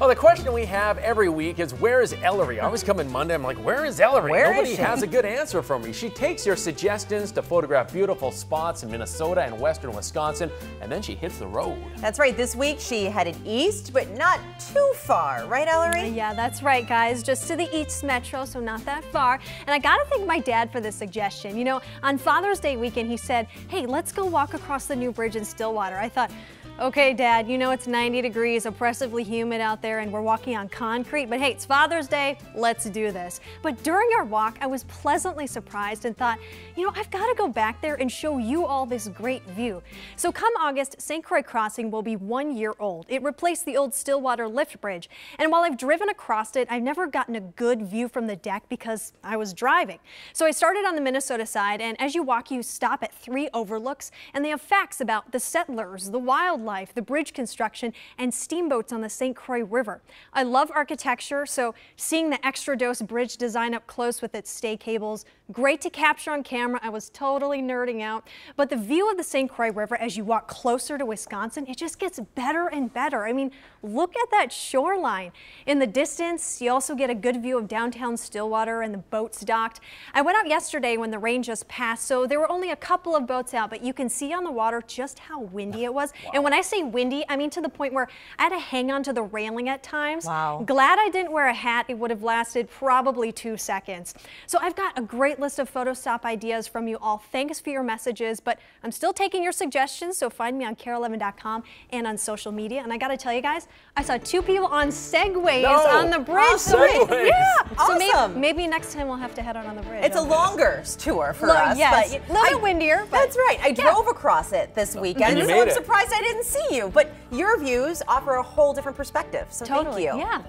Well, the question we have every week is where is Ellery? I always come in Monday, I'm like, where is Ellery? Where Nobody is she? has a good answer for me. She takes your suggestions to photograph beautiful spots in Minnesota and western Wisconsin, and then she hits the road. That's right. This week she headed east, but not too far, right, Ellery? Yeah, that's right, guys. Just to the East Metro, so not that far. And I gotta thank my dad for this suggestion. You know, on Father's Day weekend, he said, hey, let's go walk across the new bridge in Stillwater. I thought, Okay, Dad, you know it's 90 degrees, oppressively humid out there, and we're walking on concrete, but hey, it's Father's Day, let's do this. But during our walk, I was pleasantly surprised and thought, you know, I've got to go back there and show you all this great view. So come August, St. Croix Crossing will be one year old. It replaced the old Stillwater Lift Bridge, and while I've driven across it, I've never gotten a good view from the deck because I was driving. So I started on the Minnesota side, and as you walk, you stop at three overlooks, and they have facts about the settlers, the wildlife, wildlife, the bridge construction, and steamboats on the St. Croix River. I love architecture, so seeing the extradosed bridge design up close with its stay cables, great to capture on camera. I was totally nerding out. But the view of the St. Croix River as you walk closer to Wisconsin, it just gets better and better. I mean, look at that shoreline. In the distance, you also get a good view of downtown Stillwater and the boats docked. I went out yesterday when the rain just passed, so there were only a couple of boats out, but you can see on the water just how windy it was. Wow. And when I say windy, I mean to the point where I had to hang on to the railing at times. Wow. Glad I didn't wear a hat. It would have lasted probably two seconds. So I've got a great list of photo stop ideas from you all. Thanks for your messages, but I'm still taking your suggestions, so find me on kare11.com and on social media. And I gotta tell you guys, I saw two people on Segways no. on the bridge. Awesome. Segways. Yeah. Awesome. So maybe, maybe, next time we'll have to head out on the bridge. It's a longer tour for Look, us. Yes, but a little bit windier. That's right. I yeah. drove across it this weekend, so I'm it. surprised I didn't see you. But your views offer a whole different perspective. So totally. thank you. Yeah.